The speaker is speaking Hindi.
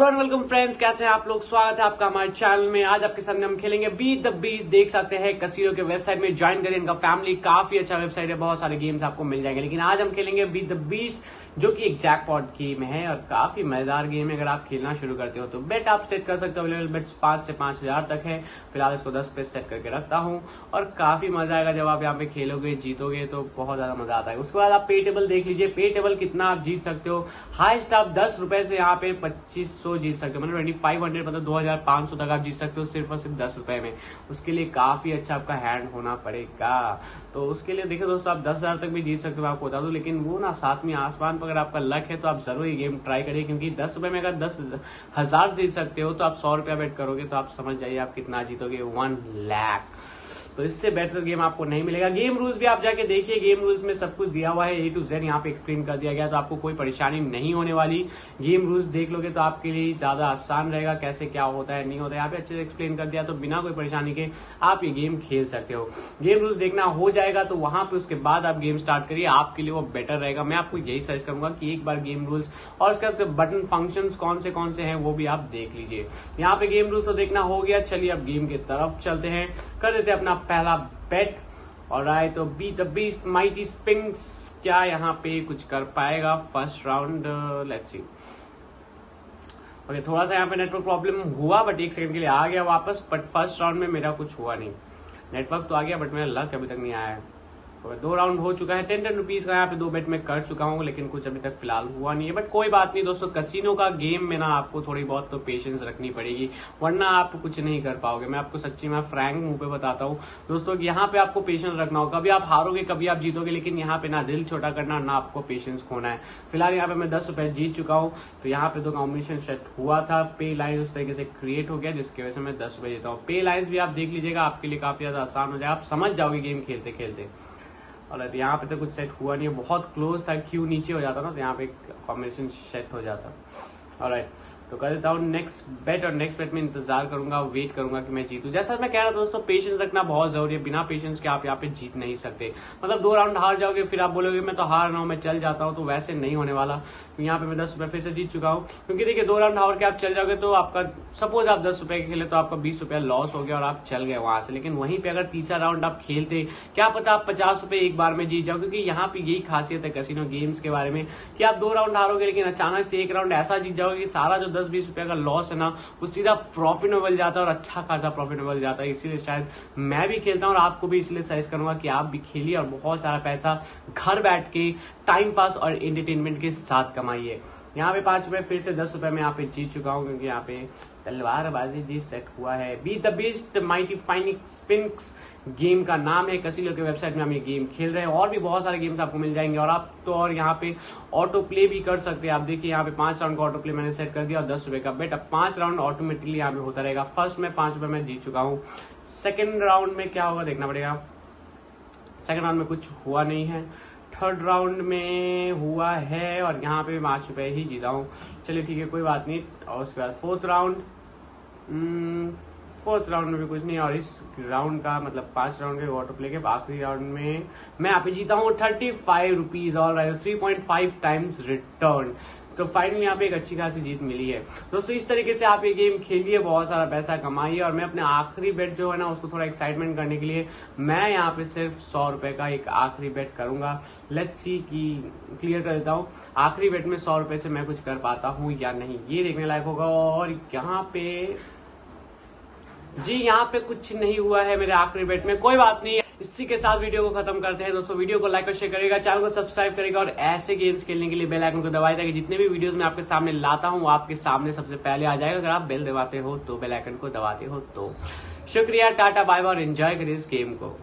हेलो एंड वेलकम फ्रेंड्स कैसे हैं आप लोग? स्वागत है आपका हमारे चैनल में। आज आपके सामने हम खेलेंगे बीट द बीस देख सकते हैं कसीरो के वेबसाइट में ज्वाइन करें। इनका फैमिली काफ़ी अच्छा वेबसाइट है। बहुत सारे गेम्स आपको मिल जाएँगे। लेकिन आज हम खेलेंगे बीट द बीस्ट जो कि एक जैकपॉट गेम है और काफ़ी मज़ेदार गेम है। अगर आप खेलना शुरू करते हो तो बेट आप सेट कर सकते हो। अवेलेबल बेट पाँच से पाँच हज़ार तक है। फ़िलहाल इसको दस पे सेट करके रखता हूँ और काफ़ी मज़ा आएगा। जब आप यहाँ पे खेलोगे, जीतोगे तो बहुत ज़्यादा मज़ा आता है। उसके बाद आप पे टेबल देख लीजिए। पे टेबल कितना आप जीत सकते हो। हाइस्ट आप दस से यहाँ पे पच्चीस सौ जीत सकते हो। मतलब ट्वेंटी फाइव हंड्रेड मतलब दो हज़ार पाँच सौ तक आप जीत सकते हो सिर्फ़ और सिर्फ़ दस रुपए में। उसके लिए काफ़ी अच्छा आपका हैंड होना पड़ेगा। तो उसके लिए देखिए दोस्तों, आप दस हज़ार तक भी जीत सकते हो आपको बता दो, लेकिन वो ना साथ में आसमान पर अगर आपका लक है तो आप ज़रूर ये गेम ट्राई करिए, क्योंकि दस रुपए में अगर दस हज़ार जीत सकते हो तो आप सौ रुपया बेट करोगे तो आप समझ जाइए आप कितना जीतोगे। वन लैख तो इससे बेटर गेम आपको नहीं मिलेगा। गेम रूल्स भी आप जाके देखिए। गेम रूल्स में सब कुछ दिया हुआ है। ए टू जेड यहाँ पे एक्सप्लेन कर दिया गया तो आपको कोई परेशानी नहीं होने वाली। गेम रूल्स देख लोगे तो आपके लिए ज़्यादा आसान रहेगा। कैसे क्या होता है, नहीं होता है, यहाँ पे अच्छे से एक्सप्लेन कर दिया। तो बिना कोई परेशानी के आप ये गेम खेल सकते हो। गेम रूल्स देखना हो जाएगा तो वहाँ पे उसके बाद आप गेम स्टार्ट करिए। आपके लिए वो बेटर रहेगा। मैं आपको यही सजेस्ट करूँगा कि एक बार गेम रूल्स और उसके बाद बटन फ़ंक्शन कौन से कौन से हैं, वो भी आप देख लीजिए। यहाँ पे गेम रूल्स तो देखना हो गया। चलिए अब गेम की तरफ़ चलते हैं। कर देते अपना पहला बेट और आए तो बी द माइटी स्पिंग्स क्या यहाँ पे कुछ कर पाएगा? First round let's see okay थोड़ा सा यहाँ पे नेटवर्क प्रॉब्लम हुआ बट एक सेकंड के लिए आ गया वापस बट फ़र्स्ट राउंड में मेरा कुछ हुआ नहीं. नेटवर्क तो आ गया बट मेरा लक अभी तक नहीं आया. है दो राउंड हो चुका है टेन टेन रुपीज़ का यहाँ पे दो बेट में कर चुका हूँ, लेकिन कुछ अभी तक फ़िलहाल हुआ नहीं है। बट कोई बात नहीं दोस्तों कसिनो का गेम में ना आपको थोड़ी बहुत तो पेशेंस रखनी पड़ेगी, वरना आप कुछ नहीं कर पाओगे। मैं आपको सच्ची मैं फ्रैंक मुँह पे बताता हूँ। दोस्तों, यहाँ पे आपको पेशेंस रखना हो कभी आप हारोगे, कभी आप जीतोगे, लेकिन यहाँ पे ना दिल छोटा करना, ना आपको पेशेंस खोना है। फ़िलहाल यहाँ पे मैं दस रुपए जीत चुका हूँ। तो यहाँ पे तो कॉम्बिनेशन सेट हुआ था। पे लाइन उस तरीके से क्रिएट हो गया, जिसकी वजह से मैं दस रुपए जीता हूँ। पे लाइन भी आप देख लीजिएगा, आपके लिए काफ़ी ज़्यादा आसान हो जाए आप समझ जाओगे गेम खेलते खेलते और यहाँ पे तो कुछ सेट हुआ नहीं है। बहुत क्लोज था, क्यू नीचे हो जाता ना तो यहाँ पे कॉम्बिनेशन सेट हो जाता। और तो कर देता हूँ नेक्स्ट बेट और नेक्स्ट बेट में इंतज़ार करूँगा वेट करूँगा कि मैं जीतू। जैसा मैं कह रहा दोस्तों पेशेंस रखना बहुत ज़रूरी है। बिना पेशेंस के आप यहाँ पे जीत नहीं सकते। मतलब दो राउंड हार जाओगे, फिर आप बोलोगे, मैं तो हार रहा हूँ, मैं चल जाता हूँ तो वैसे नहीं होने वाला। तो यहाँ पे मैं दस रुपए फिर से जीत चुका हूँ। क्योंकि देखिए, दो राउंड हार के आप चल जाओगे तो आपका सपोज़ आप दस रुपए के खेले तो आपका बीस रुपया लॉस हो गया और आप चल गए वहाँ से। लेकिन वहीं पे अगर तीसरा राउंड आप खेलते, क्या पता आप पचास रुपए एक बार में जीत जाओ। क्योंकि यहाँ पे यही खासियत है कसिनो गेम्स के बारे में कि आप दो राउंड हारोगे, लेकिन अचानक से एक राउंड ऐसा जीत जाओगे कि सारा जो दस बीस रुपए का लॉस है ना, वो सीधा प्रॉफिट में बल जाता है और अच्छा खासा प्रॉफिट में बल जाता है। इसीलिए शायद मैं भी खेलता हूँ और आपको भी इसलिए सजेस्ट करूँगा कि आप भी खेलिए और बहुत सारा पैसा घर बैठ के टाइम पास और एंटरटेनमेंट के साथ कमाइए। यहाँ पे पाँच रुपए, फिर से दस रुपए में यहाँ पे जीत चुका हूँ क्योंकि यहाँ पे तलवारबाजी जी सेट हुआ है। Be the best mighty phoenix sphinx game का नाम है, कसीलो के वेबसाइट में हम ये गेम खेल रहे हैं। और भी बहुत सारे गेम्स आपको मिल जाएँगे। और आप तो और यहाँ पे ऑटो प्ले भी कर सकते हैं। आप देखिए, यहाँ पे पाँच राउंड का ऑटो प्ले मैंने सेट कर दिया और दस रुपए का बेट अब पाँच राउंड ऑटोमेटिकली यहाँ पे होता रहेगा। फ़र्स्ट में पाँच रुपए में जीत चुका हूँ। सेकेंड राउंड में क्या होगा देखना पड़ेगा। सेकेंड राउंड में कुछ हुआ नहीं है। थर्ड राउंड में हुआ है और यहाँ पे पाँच रुपए ही जीता हूँ। चलिए ठीक है, कोई बात नहीं। और उसके बाद फोर्थ राउंड फोर्थ राउंड में भी कुछ नहीं और इस राउंड का मतलब पाँच राउंड के वाटर प्ले के आखिरी राउंड में मैं यहाँ पे जीता हूँ थर्टी फाइव रुपीज़ और three point five times return तो फाइनली यहाँ पे एक अच्छी खासी जीत मिली है। दोस्तों, इस तरीके से आप ये गेम खेलिए, बहुत सारा पैसा कमाइए और मैं अपने आखिरी बेट जो है ना, उसको थोड़ा एक्साइटमेंट करने के लिए मैं यहाँ पे सिर्फ़ सौ रुपए का एक आखिरी बेट करूँगा। लेट्स सी की क्लियर कर देता हूँ, आखिरी बेट में सौ रुपए से मैं कुछ कर पाता हूँ या नहीं। ये देखने लायक होगा और यहाँ पे जी, यहाँ पे कुछ नहीं हुआ है मेरे आखिरी बेट में। कोई बात नहीं। इसी के साथ वीडियो को खत्म करते हैं। दोस्तों, वीडियो को लाइक और शेयर करेगा चैनल को सब्सक्राइब करेगा और ऐसे गेम्स खेलने के लिए बेल आइकन को दबाए ताकि जितने भी वीडियोस मैं आपके सामने लाता हूँ आपके सामने सबसे पहले आ जाएगा। अगर आप बेल दबाते हो तो बेलाइकन को दबाते हो तो। शुक्रिया, टाटा बाय बाय और एंजॉय करिए इस गेम को।